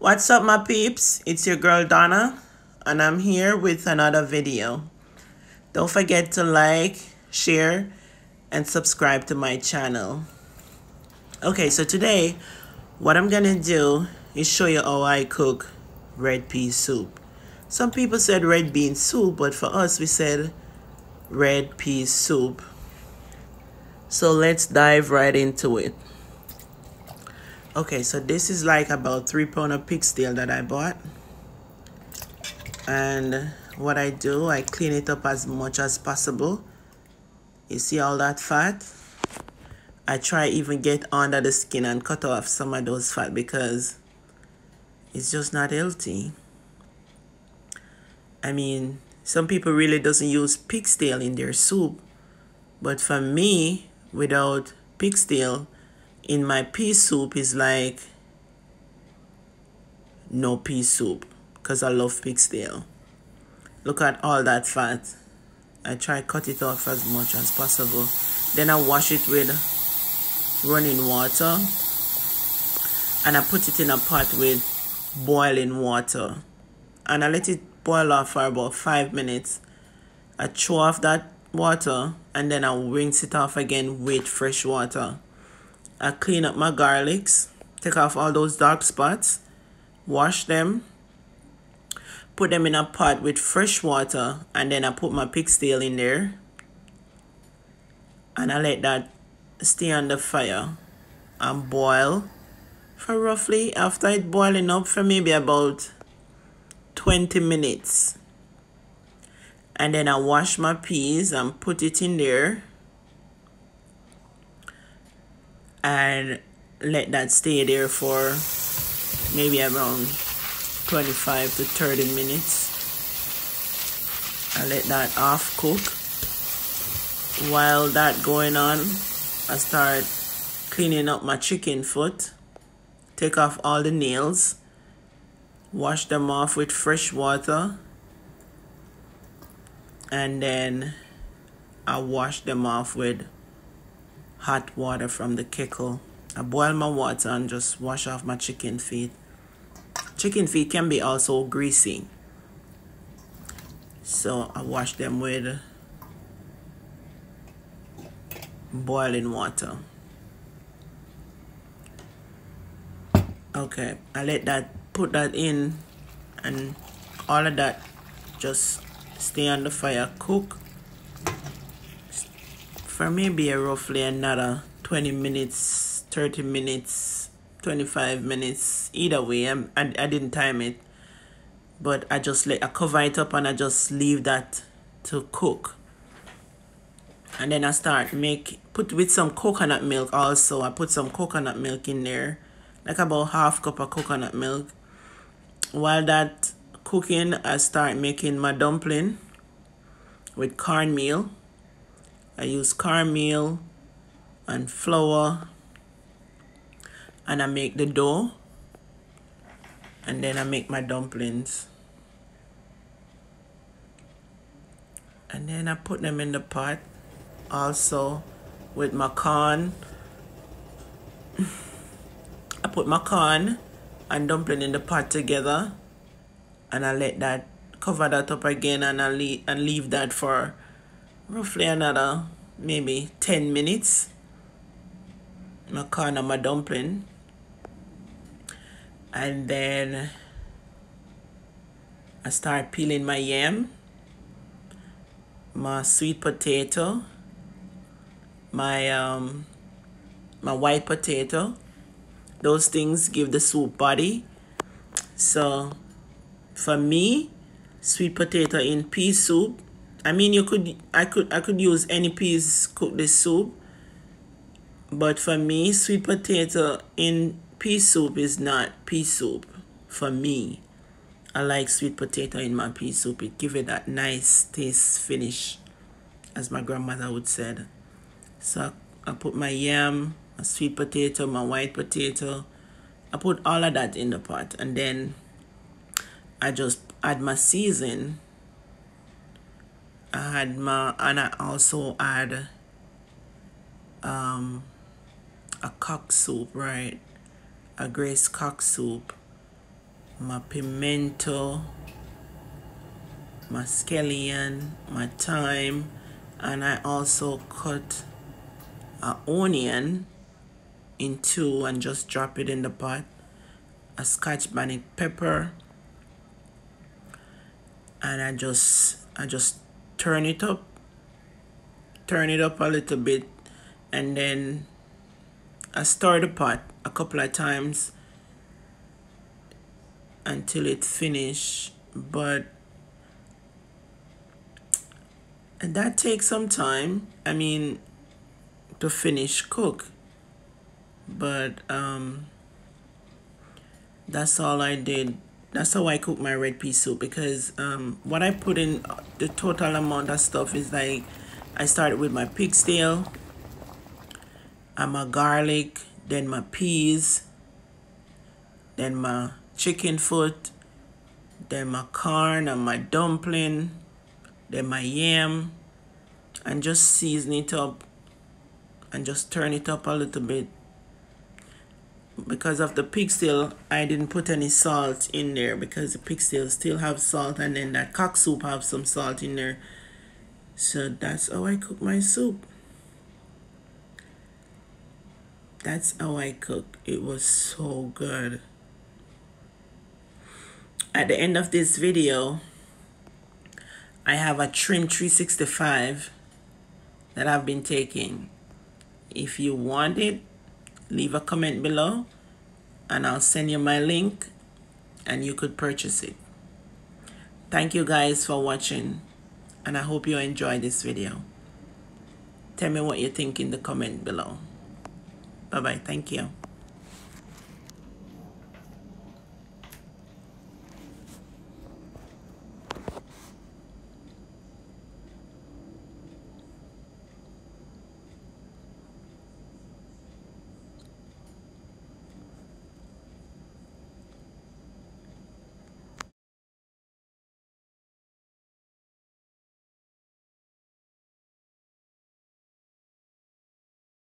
What's up my peeps? It's your girl Donna and I'm here with another video. Don't forget to like, share, and subscribe to my channel. Okay, so today what I'm gonna do is show you how I cook red pea soup. Some people said red bean soup, but for us we said red pea soup. So let's dive right into it. Okay, so this is like about three pound of pig tail that I bought. And what I do, I clean it up as much as possible. You see all that fat? I try even get under the skin and cut off some of those fat because it's just not healthy. I mean, some people really doesn't use pig's tail in their soup. But for me, without pig's tail, in my pea soup is like no pea soup because I love pig's tail. Look at all that fat. I try cut it off as much as possible. Then I wash it with running water and I put it in a pot with boiling water and I let it boil off for about five minutes. I throw off that water and then I rinse it off again with fresh water. I clean up my garlics, take off all those dark spots, wash them, put them in a pot with fresh water, and then I put my pig's tail in there. And I let that stay on the fire and boil for roughly, after it boiling up for maybe about 20 minutes. And then I wash my peas and put it in there and let that stay there for maybe around 25 to 30 minutes. I let that off cook. While that going on, I start cleaning up my chicken foot. Take off all the nails. Wash them off with fresh water. And then I wash them off with hot water from the kettle. I boil my water and just wash off my chicken feet. Chicken feet can be also greasy. So I wash them with boiling water. Okay, I let that, put that in and all of that just stay on the fire, cook for maybe a roughly another 20 minutes 30 minutes 25 minutes either way I'm, I, I didn't time it. But I just let I cover it up and I just leave that to cook. And then I start make put with some coconut milk also. I put some coconut milk in there like about half cup of coconut milk. While that cooking I start making my dumpling with cornmeal I use cornmeal and flour and I make the dough and then I make my dumplings. And then I put them in the pot also with my corn. I put my corn and dumpling in the pot together and I let that cover that up again and I leave and leave that for roughly another maybe 10 minutes. My corn and my dumpling. And then I start peeling my yam my sweet potato my um my white potato. Those things give the soup body. So for me sweet potato in pea soup I mean, you could, I could, I could use any peas cook the soup, but for me, sweet potato in pea soup is not pea soup. For me, I like sweet potato in my pea soup. It give it that nice taste finish, as my grandmother would said. So I put my yam, my sweet potato, my white potato. I put all of that in the pot, and then I just add my season I had my and I also add um a cock soup, right? A grace cock soup my pimento, my scallion, my thyme, and I also cut an onion in two and just drop it in the pot. A scotch bonnet pepper, and I just I just turn it up, turn it up a little bit, and then I stir the pot a couple of times until it finish. But and that takes some time I mean to finish cook. But um that's all I did that's how I cook my red pea soup because um what I put in the total amount of stuff is like I started with my pig's tail and my garlic then my peas then my chicken foot, then my corn and my dumpling, then my yam, and just season it up and just turn it up a little bit. Because of the tail, I didn't put any salt in there because the tail still have salt and then that cock soup have some salt in there. So that's how I cook my soup. That's how I cook. It was so good at the end of this video I have a trim 365 that I've been taking if you want it leave a comment below and I'll send you my link and you could purchase it. Thank you guys for watching and I hope you enjoy this video. Tell me what you think in the comment below. Bye bye thank you